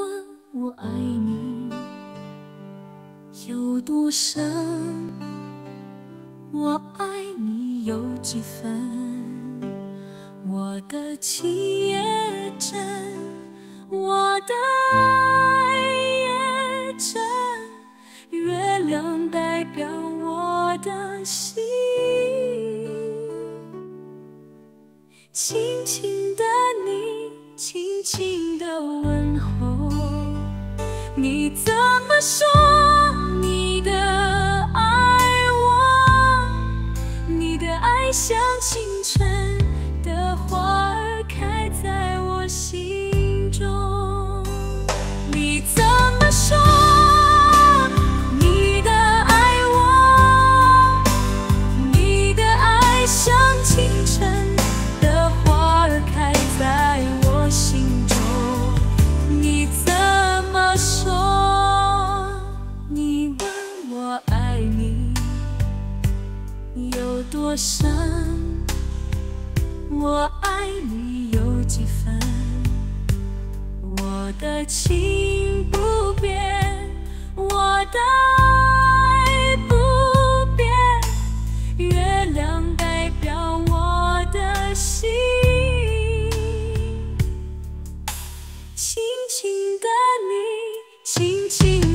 问我爱你有多深？我爱你有几分？我的情也真，我的爱也真，月亮代表我的心。轻轻的你，轻轻的问候，你怎么说你的爱我？你的爱像清晨的花儿开在我心中。你怎有多深我爱你有几分我的情不变我的爱不变月亮代表我的心。轻轻的你轻轻